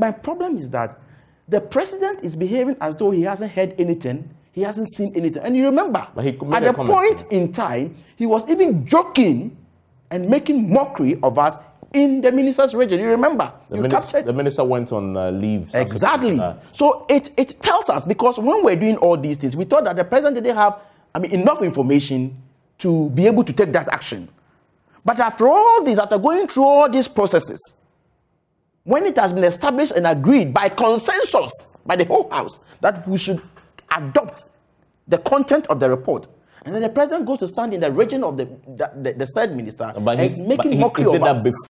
my problem is that the president is behaving as though he hasn't heard anything, he hasn't seen anything. And you remember, at a point in time, he was even joking and making mockery of us in the minister's region. You remember? The, you minister, captured the minister went on uh, leave. Exactly. Uh, so it, it tells us because when we're doing all these things, we thought that the president didn't have, I mean, enough information to be able to take that action. But after all this, after going through all these processes, when it has been established and agreed by consensus by the whole house that we should adopt the content of the report, and then the president goes to stand in the region of the the, the, the said minister but and he's is making mockery of that us.